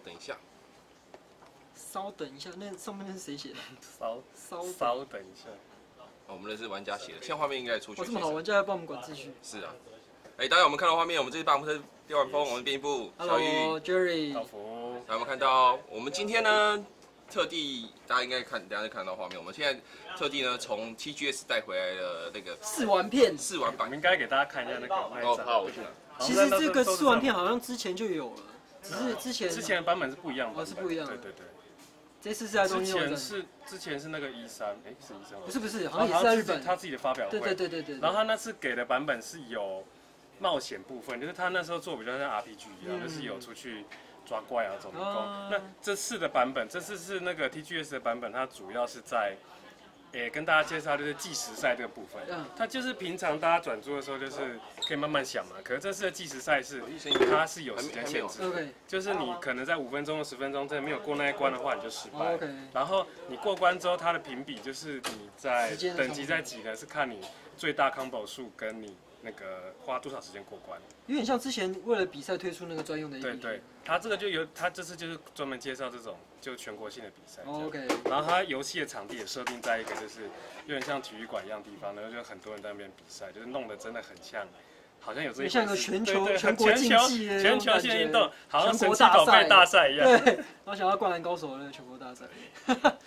稍等一下，稍等一下，那上面那是谁写的？稍稍等稍等一下，哦我们的是玩家写的，现在画面应该出去。哇，这么好，玩家还帮我们管秩序。是啊。哎，大家有没有看到画面？我们这是巴姆特电玩风，我们编辑部小玉。Hello，Jerry 老。福来，我们看到我们今天呢，特地大家应该看，等一下就看到画面。我们现在特地呢从 TGS 带回来的那个试玩片，试玩版们。应该给大家看一下那个那哦好，我去拿。其实这个试玩片好像之前就有了，只是之前之前的版本是不一样的，哦是不一样的对对对，这次是在东之京会展，前是之前是那个一三，哎是一三吗？不是不是，好好像也是在日本。他自己的发表会，对对对对对。然后他那次给的版本是有冒险部分，就是他那时候做比较像 RPG 一样，嗯就是有出去抓怪啊、走迷宫。哦那这次的版本，这次是那个 TGS 的版本，它主要是在。诶，跟大家介绍就是计时赛这个部分嗯，它就是平常大家转租的时候，就是可以慢慢想嘛。可是这次的计时赛是它是有时间限制的就是你可能在五分钟或十分钟真的没有过那一关的话，你就失败。OK，然后你过关之后，它的评比就是你在等级在几呢？是看你最大 combo 数跟你那个花多少时间过关。有点像之前为了比赛推出那个专用的 APP。对对，他这个就有，他这次就是专门介绍这种就全国性的比赛。OK，然后他游戏的场地也设定在一个就是有点像体育馆一样的地方，然后就很多人在那边比赛，就是弄得真的很像，好像有这一个全球全国竞技全球性感觉运动，好像全国神奇宝贝大赛大赛一样。对，然后想要灌篮高手的那个全国大赛。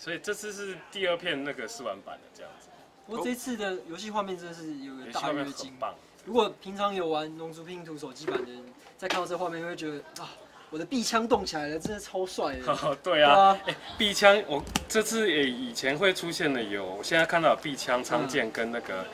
所以这次是第二片那个试玩版的这样子，不过这次的游戏画面真的是有个大跃进。很棒。如果平常有玩《龙族拼图》手机版的人，再看到这画面，会觉得啊，我的臂枪动起来了，真的超帅的。哦，对对啊，啊，哎，臂枪我这次也以前会出现的有，我现在看到有臂枪、长剑跟那个，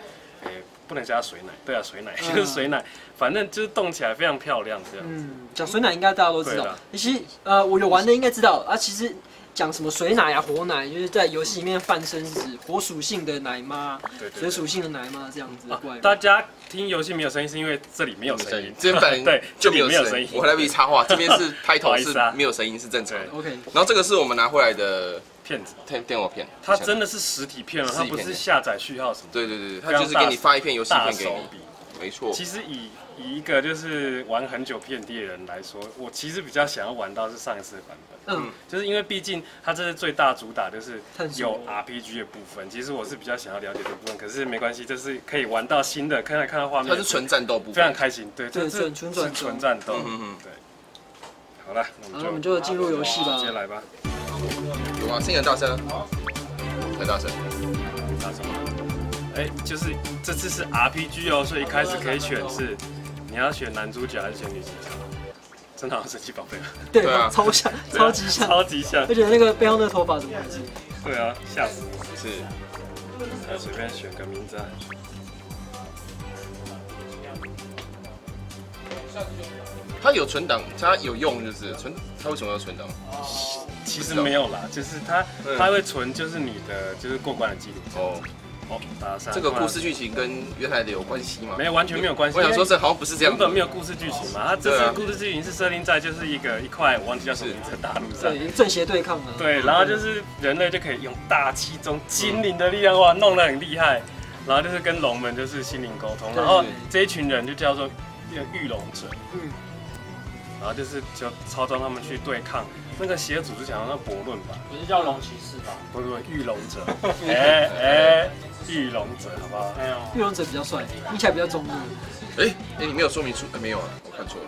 哎，不能加水奶，对啊，水奶嗯就是水奶，反正就是动起来非常漂亮这样。嗯，讲水奶应该大家都知道。其实呃，我有玩的应该知道啊。其实讲什么水奶啊、活奶，就是在游戏里面泛身是指火属性的奶妈、对对水属性的奶妈这样子的啊怪物。大家听游戏没有声音，是因为这里没有声音。这边本对就没有这里没有声音。我来不及插话，这边是拍头是不好意思啊没有声音是正常的。OK，然后这个是我们拿回来的骗子，电电话片，它真的是实体片哦，它实体片不是下载序号什么的。对对对对，他就是给你发一片游戏大片给手笔你，。没错。其实以以一个就是玩很久片 D 的人来说，我其实比较想要玩到是上一次的版本，嗯，就是因为毕竟它这是最大主打，就是有 RPG 的部分。其实我是比较想要了解这部分，可是没关系，就是可以玩到新的，看到看到画面，它是纯战斗部分非常分。开心。对，对这是纯纯战斗纯战斗。嗯嗯嗯对。好了，那我我们就们就进入游戏吧直。接来吧。有啊？声音很大声啊，很大声。打什么？哎，就是这次是 RPG 哦，所以一开始可以选是你要选男主角还是选女主角？真的好像神奇宝贝啊，对超像，超级像，超级像而。且那个背后那个头发怎么回事？对啊，吓死我！是，来随便选个名字啊。它有存档，它有用就是存，它为什么要存档？其实没有啦，就是它嗯它会存就是你的就是过关的记录。哦，哦，这个故事剧情跟原来的有关系吗？没有完全没有关系。我想说这好像不是这样根。本没有故事剧情嘛，它这次故事剧情是设定在就是一个一块我忘记叫什么名字大陆上。对，正邪对抗啊。对，然后就是人类就可以用大气中精灵的力量，哇，弄得很厉害。然后就是跟龙们就是心灵沟通，然后这一群人就叫做御龙者，嗯，然后就是就操纵他们去对抗那个邪组织，讲到那伯论吧，不是叫龙骑士吧？不是不是御龙者，哎哎，御龙者好不好？御龙者比较帅，听起来比较中二。哎哎，你没有说明书？呃没有啊，我看错了，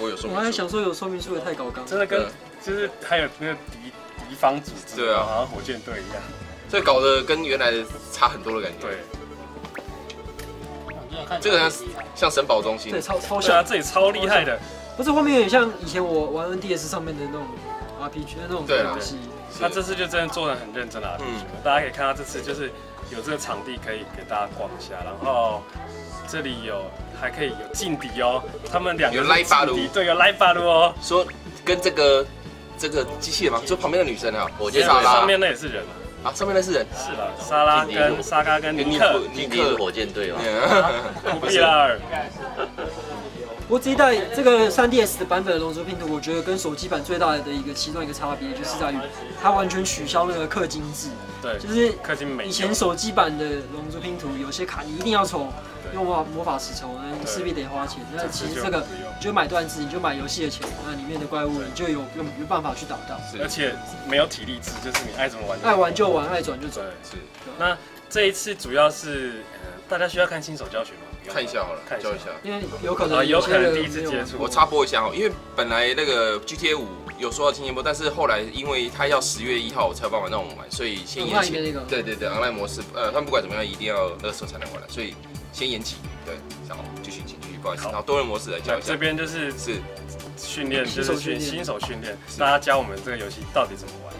我有说我还。想说有说明书也太高纲。真的跟就是还有那个敌敌方组织，对啊好像火箭队一样，这搞得跟原来的差很多的感觉。对，这个像像神宝中心对，，超超像。这也超厉害的。不是画面有点像以前我玩 NDS 上面的那种 RPG 的那种游戏。他这次就真的做的很认真啊，嗯大家可以看到这次就是有这个场地可以给大家逛一下，然后这里有还可以有劲敌哦，他们两个有是 live 巴鲁。劲敌对，有 live 巴鲁哦，说跟这个这个机器人吗？说旁边的女生啊，火箭上面那也是人啊，啊，上面那是人，是啦？莎拉跟沙嘎跟尼克。尼尼克克，火箭队嘛，古比拉 过这一代这个 3DS 的版本的《龙珠拼图》，我觉得跟手机版最大的一个其中一个差别，就是在于它完全取消那个氪金制，对，就是氪金美以前手机版的《龙珠拼图》有些卡你一定要抽，用魔法魔法石抽，那你势必得花钱。那其实这个你就买段子，你就买游戏的钱，那里面的怪物你就有有有办法去打到。是而且没有体力制，就是你爱怎么玩爱玩就玩，爱转就转。对，是那这一次主要是，呃，大家需要看新手教学吗？看一下好了，看一下教一下。因为有可啊，能有可能第一次接触。我插播一下哦，因为本来那个 GTA 五有说到今年播，但是后来因为它要十月一号才有办法让我们玩，所以先延期。那个对对对，online 模式，呃，他们不管怎么样一定要那个时候才能玩了，所以先延期。对，然后继续请继续，不好意思，然后多人模式来教一下这。边就是是训练，就是训新手训练，大家教我们这个游戏到底怎么玩。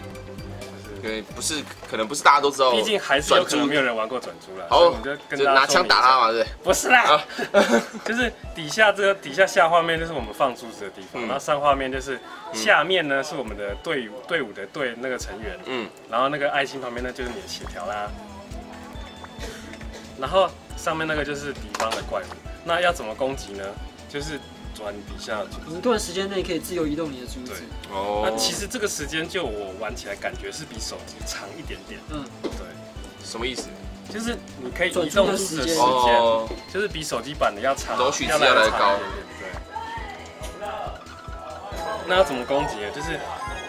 因为不是可能不是大家都知道，毕竟还是有可能没有人玩过转珠了，好所以我们就跟拿枪打他嘛，对不是啦，就是底下这个底下下画面就是我们放珠子的地方，嗯。然后上画面就是下面呢是我们的队伍队伍的队那个成员，嗯，然后那个爱心旁边呢就是你的协调啦，然后上面那个就是敌方的怪物，那要怎么攻击呢？就是转底下一段时间内可以自由移动你的珠子对。哦。那其实这个时间就我玩起来感觉是比手机长一点点，嗯，对，什么意思？就是你可以移动珠子的时间。就是比手机版的要长，容许值要来高长一点点，对。那要怎么攻击呢？就是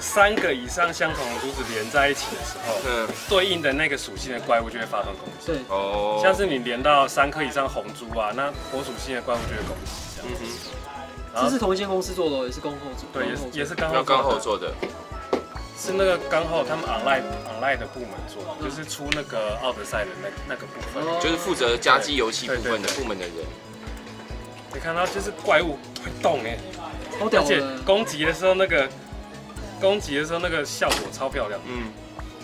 三个以上相同的珠子连在一起的时候，嗯，对应的那个属性的怪物就会发动攻击。对，哦，像是你连到三颗以上红珠啊，那火属性的怪物就会攻击这样。嗯哼，然后这是同一间公司做的哦，也是恭候做。对，也是也是刚要刚好后做的，是那个刚好他们 online online 的部门做的，就是出那个奥德赛的那那个部分。哦就是负责加机游戏部分的部门的人。你看到就是怪物会动哎，好屌而且。攻击的时候那个攻击的时候那个效果超漂亮。嗯，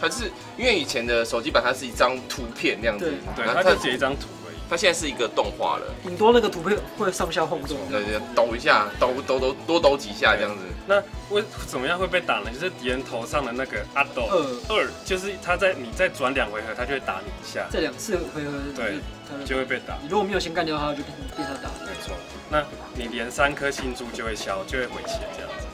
它是因为以前的手机版它是一张图片那样子，对，然后它它就截一张图而已。它现在是一个动画了，顶多那个图片会上下晃动。对对，抖一下，抖抖抖多抖几下这样子。那为怎么样会被打呢？就是敌人头上的那个阿斗二二，就是他在你再转两回合，他就会打你一下，这两次回合对它就就会被打。你如果没有先干掉它，就变变他打。没错，那你连三颗星珠就会消，就会回血这样子。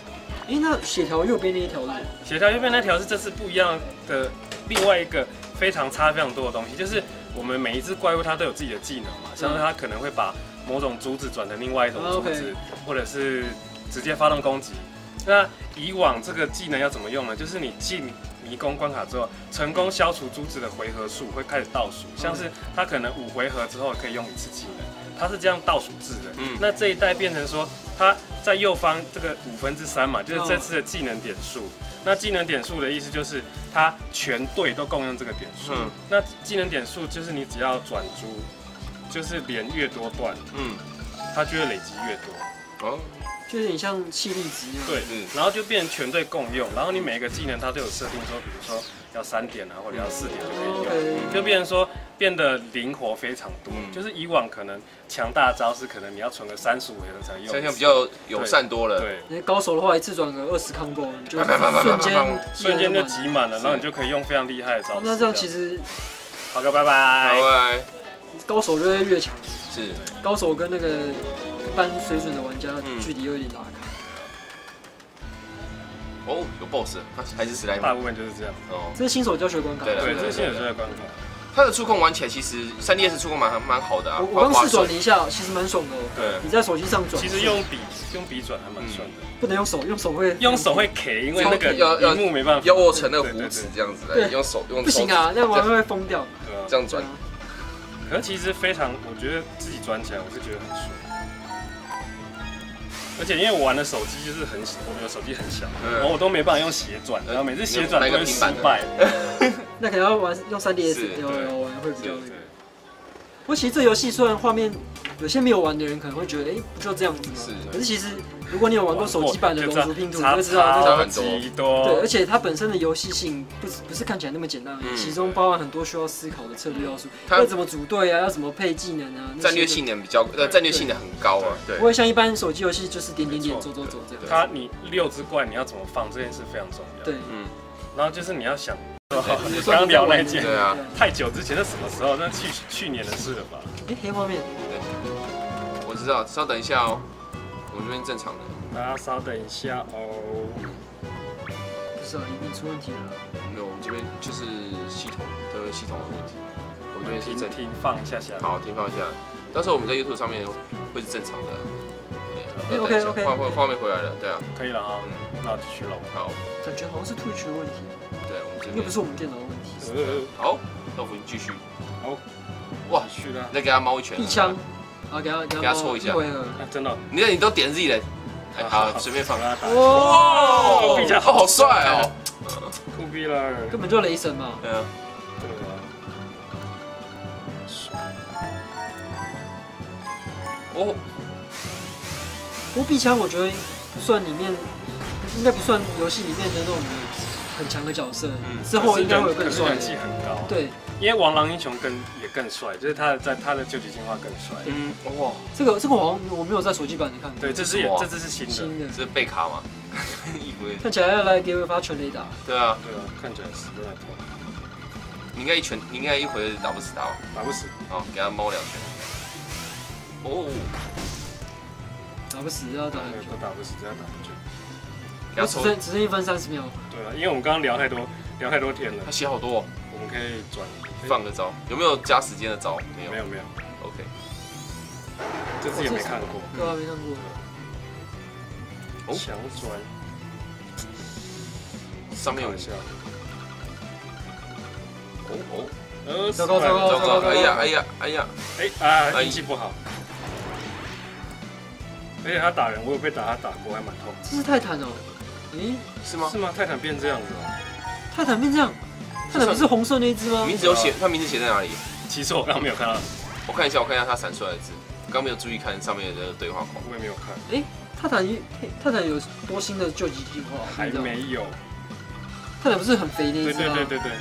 诶，那血条右边那一条是？血条右边那条是这次不一样的另外一个非常差非常多的东西，就是我们每一只怪物它都有自己的技能嘛，像是它可能会把某种珠子转成另外一种珠子，或者是直接发动攻击。那以往这个技能要怎么用呢？就是你进迷宫关卡之后，成功消除珠子的回合数会开始倒数，像是它可能五回合之后可以用一次技能，它是这样倒数制的。嗯那这一代变成说，它在右方这个五分之三嘛，就是这次的技能点数。那技能点数的意思就是，它全队都共用这个点数。嗯那技能点数就是你只要转珠，就是连越多段，嗯，它就会累积越多。哦，就有点像气力值一样。对，嗯然后就变成全队共用，然后你每一个技能它都有设定说，比如说要三点啊，或者要四点就可以用，就变成说变得灵活非常多。嗯就是以往可能强大招式，可能你要存个三十五回合才用。现在比较友善多了。对，那高手的话，一次转个二十 combo，你就瞬间瞬间就挤。挤满了，然后你就可以用非常厉害的招式。那这样其实好的，拜拜拜。拜，高手就会越强，是高手跟那个一般水准的玩家嗯距离有点拉开。哦，有 BOSS，它还是史莱姆大部分就是这样。哦。这是新手教学关卡。对，这是新手教学关卡。它的触控玩起来其实三 DS 触控蛮蛮好的啊，我我刚试转了一下，其实蛮爽的哦。对，你在手机上转，其实用笔用笔转还蛮爽的，不能用手，用手会用手会 K，因为那个要要荧幕没办法。要握成那个胡子这样子来对用手用不行啊，那样玩会疯掉。对啊这样转可是其实非常，我觉得自己转起来，我是觉得很顺。而且因为我玩的手机就是很小，我的手机很小，嗯然后我都没办法用斜转，然后每次斜转买都会失败。那可能要玩用 3DS 是有有玩会比较那个。不过其实这游戏虽然画面有些没有玩的人可能会觉得，哎，不就这样子吗？是可是其实如果你有玩过手机版的龙族拼图，你就知道那个超很多。对，而。且它本身的游戏性不是不是看起来那么简单而已，嗯。其中包含很多需要思考的策略要素，它要怎么组队啊，要怎么配技能啊，战略性能比较呃战略性能很高啊，对。不，会像一般手机游戏就是点点点走走走这样。它你六只怪你要怎么放这件事非常重要。对，嗯，然后就是你要想，对刚刚聊那件对啊，太久之前，那什么时候？那去去年的事了吧？哎，黑画面，对。我知道，稍等一下哦，我这边正常的，大家稍等一下哦。不是啊，一定出问题了。没有，我们这边就是系统的系统的问题，我这边是正停停放一下下。好，停放一下。到时候我们在 YouTube 上面会是正常的。哎，OK OK，画画画面回来了，对啊，可以了啊，那我继续了。好，感觉好像是 Twitch 的问题，对，我们这边又不是我们电脑的问题。呃，好，豆腐继续。好，哇，继续了。再给他猫一拳。一枪，啊，给他给他戳一下。真的？你看你都点自己人，哎，好，随便放。哇，比较好帅哦，酷毙了，根本就雷神嘛。对啊。对啊。哦。不过臂枪我觉得不算里面，应该不算游戏里面的那种很强的角色。嗯，之后应该会更帅。人气很高。对，因为王狼英雄更也更帅，就是他在他的究极进化更帅。嗯，哇，这个这个我我没有在手机版里看过。对，这是也这只是新的。新的。这是贝卡吗？看起来要来给我发全雷打。对啊，对啊，看起来是有点痛。你应该一拳，你应该一回打不死他哦。打不死。好，给他猫两拳。哦。打不死，要打很久。打不死，这样打很久。只剩只剩一分三十秒。对啊，因为我们刚刚聊太多，聊太多天了。他写好多。我们可以转放个招，有没有加时间的招？没有，没有，没有。OK。这次也没看过。对啊，没看过。哦。强转。上面有一下。哦哦。呃，糟糕糟糕糟糕！哎呀哎呀哎呀！哎啊，运气不好。而且他打人，我有被打，他打过，还蛮痛。这是泰坦哦？咦，是吗？是吗？泰坦变这样子哦？泰坦变这样？泰坦不是红色那只吗？名字有写，他名字写在哪里？其实我刚刚没有看到。我看一下，我看一下他闪出来的字。刚没有注意看上面的对话框。我也没有看。哎，泰坦一泰坦有多新的救急计划？还没有。泰坦不是很肥那只吗？对对对对对，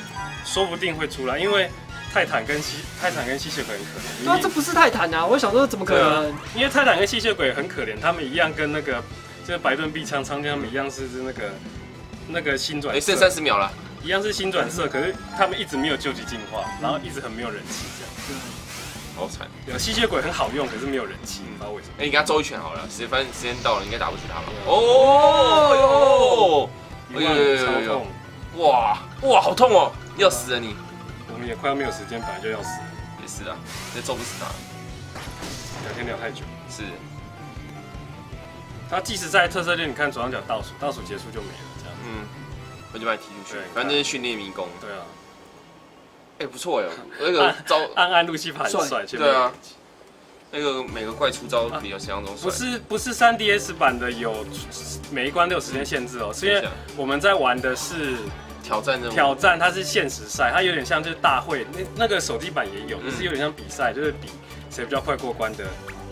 说不定会出来，因为。泰坦跟吸泰坦跟吸血鬼很可怜，对啊这不是泰坦啊！我想说怎么可能？因为泰坦跟吸血鬼很可怜，他们一样跟那个就是白盾臂枪苍天他们一样是那个那个新转，哎，剩三十秒了，一样是新转色，可是他们一直没有救急进化，然后一直很没有人气，这样，好惨。有吸血鬼很好用，可是没有人气，不知道为什么。哎，你给他揍一拳好了，时间反正时间到了，应该打不死他吧。哦哟，哎呦，超痛！哇哇，好痛哦，要死了你！我们也快要没有时间，本来就要死。也是啊，也揍不死他。聊天聊太久。是。他即使在特色店，你看左上角倒数，倒数结束就没了，这样。嗯。我就把你踢出去。反正是训练迷宫。对啊。哎，不错哎，那个招暗暗路西法很帅，对啊。那个每个怪出招比较想象中不是不是三 DS 版的有每一关都有时间限制哦，是因为我们在玩的是。挑战挑战，它是限时赛，它有点像就是大会，那那个手机版也有，就是有点像比赛，就是比谁比较快过关的。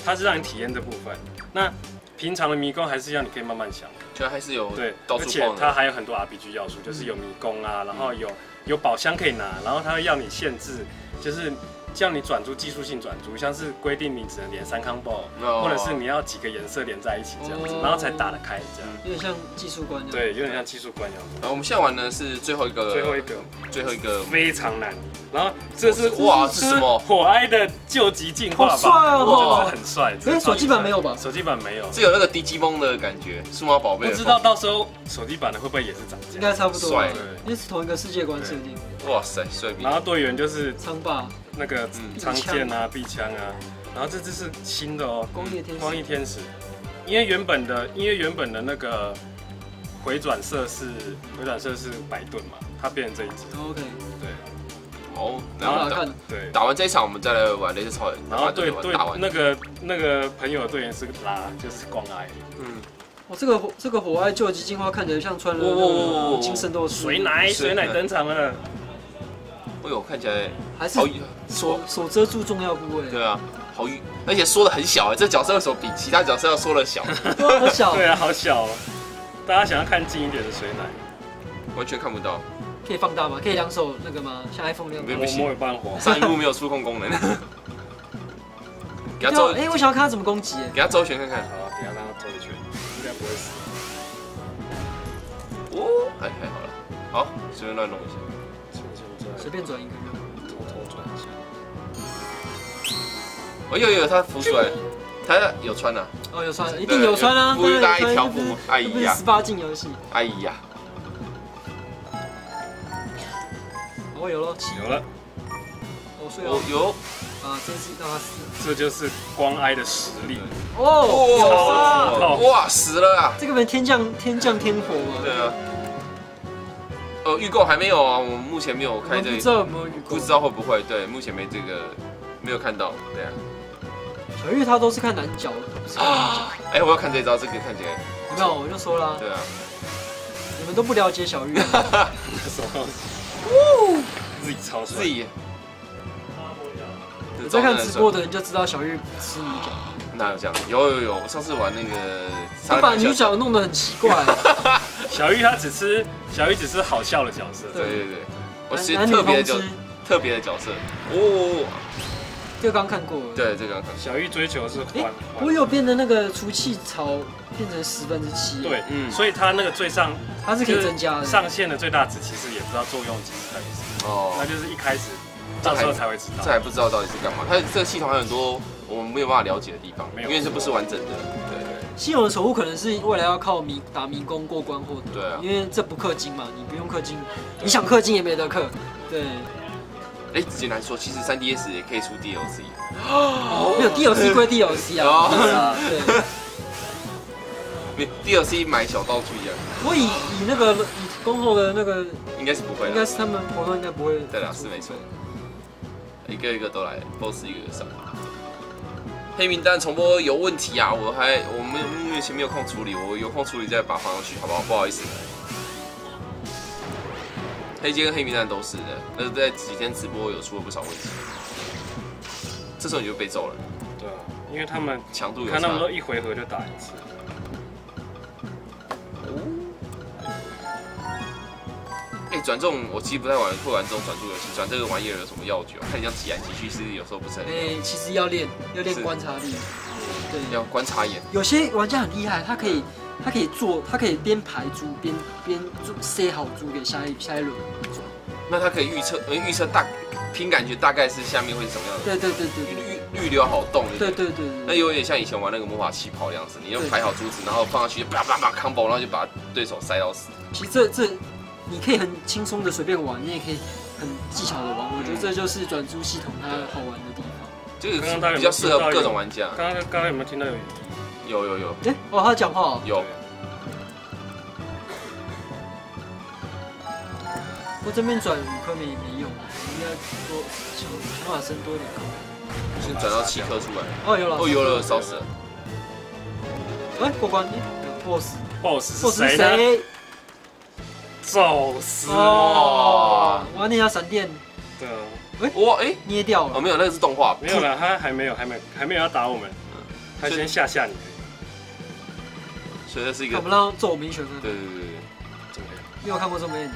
它是让你体验这部分。那平常的迷宫还是要你可以慢慢想，就还是有对，而且它还有很多 RPG 要素，就是有迷宫啊，然后有有宝箱可以拿，然后它会要你限制，就是。叫你转租技术性转租，像是规定你只能连三康 ball，或者是你要几个颜色连在一起这样子，然后才打得开这样。有点像技术关。对，有点像技术关一样。然后我们现在玩的是最后一个，最后一个，最后一个非常难。然后这是哇，是什么？火埃的救急进化吧？帅哦，很帅。哎，手机版没有吧？手机版没有，是有那个低级风的感觉，数码宝贝。不知道到时候手机版的会不会也是长这样？应该差不多。帅，因为是同一个世界观设定。哇塞，帅！然后队员就是苍霸。那个长剑啊，臂枪啊，然后这只是新的哦，光翼天光翼天使，因为原本的因为原本的那个回转射是回转射是百盾嘛，它变成这一只。OK，对，哦，然后打对打完这一场，我们再来玩雷射超人。然后对对，那个那个朋友的队员是拉，就是光爱。嗯，哦，这个这个火爱救急进化看起来像穿了金圣斗士。水奶水奶登场了。哎呦，看起来还是好手手遮住重要部位。对啊，好晕，而且缩的很小哎，这角色的手比其他角色要缩的小。好小。对啊，好小。大家想要看近一点的水奶，完全看不到。可以放大吗？可以两手那个吗？像 iPhone 那样？不行，有办法。上一幕没有触控功能。给他周，哎，我想要看他怎么攻击。给他周旋看看。好，给他让他周一圈，应该不会死。哦，还还好了。好，随便乱弄一下。随便转一个，偷偷转一下。哦，有有，他浮出来，他有穿啊。哦，有穿，一定有穿啊。不是大家一条幅，哎呀，十八禁游戏。哎呀，我有了，有了。哦，有。有。啊，真是让他死。这就是光哀的实力。哦，哇，死了啊！这个人天降天降天火嘛？对啊。呃，预购还没有啊，我们目前没有我开这不知道有没有遇过。不知道会不会，对，目前没这个，没有看到，对啊。小玉他都是看男角是看女角。哎、我要看这招，这个看起来，没有，我就说啦，对啊，你们都不了解小玉啊。什么？自己超帅自。己。有在看直播的人就知道小玉不是女角，哪有这样？有有有，我上次玩那个，你把女角弄得很奇怪。小玉她只吃小玉只是好笑的角色，对对对，我是特别的角通吃，特别的角色。哦，这个刚看过。。对，这个刚看。小玉追求的是哎欢，我有变得那个除气槽变成十分之七。，对，嗯所以它那个最上它是可以增加的。上限的最大值其实也不知道作用几是什么，哦那，就是一开始到时候才会知道。这还不知道到底是干嘛。它这个系统还有很多我们没有办法了解的地方，没有因为这不是完整的。对对。稀有的守护可能是未来要靠迷打迷宫过关获得。对啊因为这不氪金嘛，你不用氪金，你想氪金也没得氪。对，哎，简单说，其实 3DS 也可以出 DLC。没有 DLC 归 DLC 啊哦。对啊，对。没 DLC 买小道具一样，我以以那个以恭候的那个，应该是不会的。应该是他们活动应该不会。对啦，是没错。一个一个都来，BOSS 一个一个上。黑名单重播有问题啊！我还我们目前没有空处理，我有空处理再把它放上去，好不好？不好意思。黑阶跟黑名单都是的，那在几天直播有出了不少问题。这时候你就被揍了，对啊，因为他们强度有看他们差。都一回合就打一次，转这种我其实不太玩，会玩这种转注游戏，转这个玩意儿有什么要诀？看你像挤来挤去，其实有时候不是很哎，其实要练，要练是观察力。对，要观察眼。有些玩家很厉害，他可以，他可以做，他可以边排猪边边猪塞好猪给下一下一轮抓。那他可以预测，呃，预测大凭感觉大概是下面会是什么样的。对对对对对预预留好动，对对对那。有点像以前玩那个魔法气泡的样子，你就排好珠子，然后放上去，叭叭叭 combo，然后就把对手塞到死。其实这这你可以很轻松的随便玩，你也可以很技巧的玩。我觉得这就是转租系统它好玩的地方。这个刚刚大家有没有比较适合各种玩家。刚刚刚刚有没有听到有有有有哎、哦，他讲话、哦，有，我这边转五颗没没用，应该多想想办法升多一点颗。先转到七颗出来。哦，有了，哦，有了，烧死了。哎、过关，哎、boss boss 是 boss 是谁呢？谁？宙斯。哦，我要念一下闪电对啊，哇，哎，捏掉了。哦没有，那个是动画。没有了，他还没有，还没还没有要打我们，他先吓吓你。所以这是一个看，不让做我们一拳分。对对对对，怎么样？你有看过这部电影？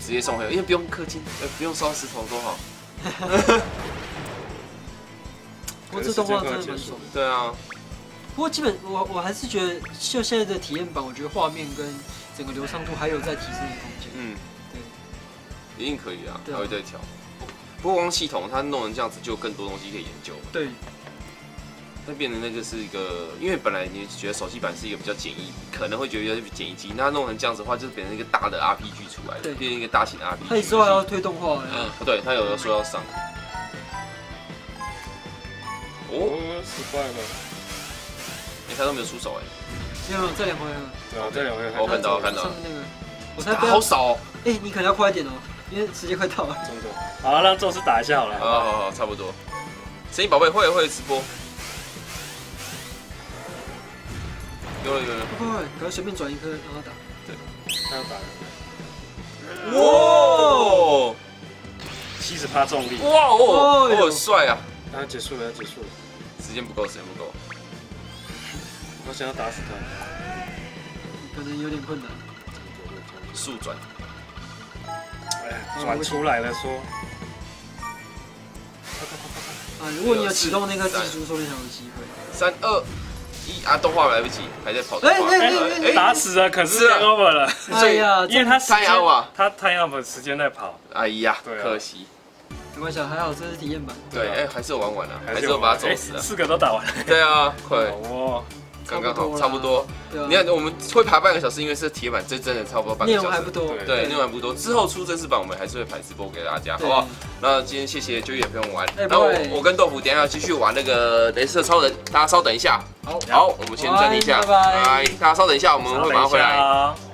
直接送回来，因为不用氪金，呃，不用烧石头多好。不过这动画真的蛮爽。对啊，不过基本我我还是觉得，就现在的体验版，我觉得画面跟整个流畅度还有在提升的空间。嗯，对，一定可以啊，对啊他会再调。不过光系统它弄成这样子，就有更多东西可以研究。对，那变成那个是一个，因为本来你觉得手机版是一个比较简易，可能会觉得比较简易机，那它弄成这样子的话，就是变成一个大的 RPG 出来了，变成一个大型的 RPG。他之后还要推动画哎。嗯，对他有的说要上。哦，哦，失败了。哎，他都没有出手哎，没有没有，这两回合。对啊，这两回我看到看到上面那个，我才打不要好少哦。哎、你可能要快一点哦，因为时间快到了。中的。好，让宙斯打一下好了。好好好好，差不多。神奇宝贝会会直播。有了有了。快快快，赶快随便转一颗让他打。对他要打哇七十趴重力，哇哦，哦哟哦帅啊！啊，结束了，要结束了。时间不够，时间不够。我想要打死他。可能有点困难。速转，哎，转出来了说。啊，如果你有启动那个蜘蛛，说不定还有机会。三二一啊！动画来不及，还在跑动画。哎哎哎哎打死了，可是 over 了，哎呀，因为他时太间阳啊他太阳的时间在跑，哎呀，可惜。没关系，啊，还好这是体验版。对，哎，还是有玩完了，还是有把它走死了。哎四个都打完了。对啊，快！哦，刚刚好，差差不多。你看我们会排半个小时，因为是铁板，这真的差不多半个小时内容还不。多，对对，内容还不多。之后出正式版，我们还是会排直播给大家，好不好？那今天谢谢就业朋友玩，那我哎不会我跟豆腐等下要继续玩那个镭射超人，大家稍等一下。好，好，我们先暂停一下，拜拜大家稍等一下，我们会马上回来。来。